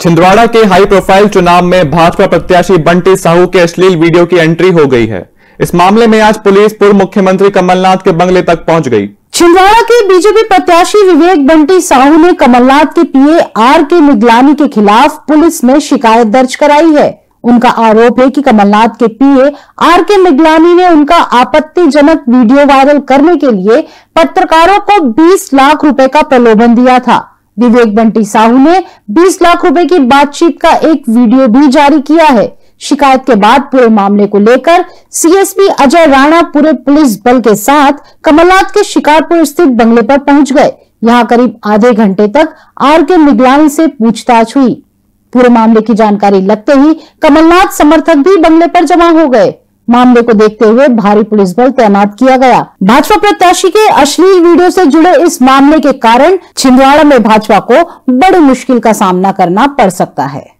छिंदवाड़ा के high profile चुनाव में भाजपा प्रत्याशी बंटी साहू के अश्लील वीडियो की एंट्री हो गई है। इस मामले में आज पुलिस पूर्व मुख्यमंत्री कमलनाथ के बंगले तक पहुँच गई। छिंदवाड़ा के बीजेपी प्रत्याशी विवेक बंटी साहू ने कमलनाथ के पीए आर के निगलानी के खिलाफ पुलिस में शिकायत दर्ज कराई है। उनका आरोप है कि कमलनाथ के पीए आर के निगलानी ने उनका आपत्तिजनक वीडियो वायरल करने के लिए पत्रकारों को 20 लाख रुपए का प्रलोभन दिया था। विवेक बंटी साहू ने 20 लाख रुपए की बातचीत का एक वीडियो भी जारी किया है। शिकायत के बाद पूरे मामले को लेकर सीएसपी अजय राणा पूरे पुलिस बल के साथ कमलनाथ के शिकारपुर स्थित बंगले पर पहुँच गए। यहाँ करीब आधे घंटे तक आर के निगलानी से पूछताछ हुई। पूरे मामले की जानकारी लगते ही कमलनाथ समर्थक भी बंगले पर जमा हो गए। मामले को देखते हुए भारी पुलिस बल तैनात किया गया। भाजपा प्रत्याशी के अश्लील वीडियो से जुड़े इस मामले के कारण छिंदवाड़ा में भाजपा को बड़ी मुश्किल का सामना करना पड़ सकता है।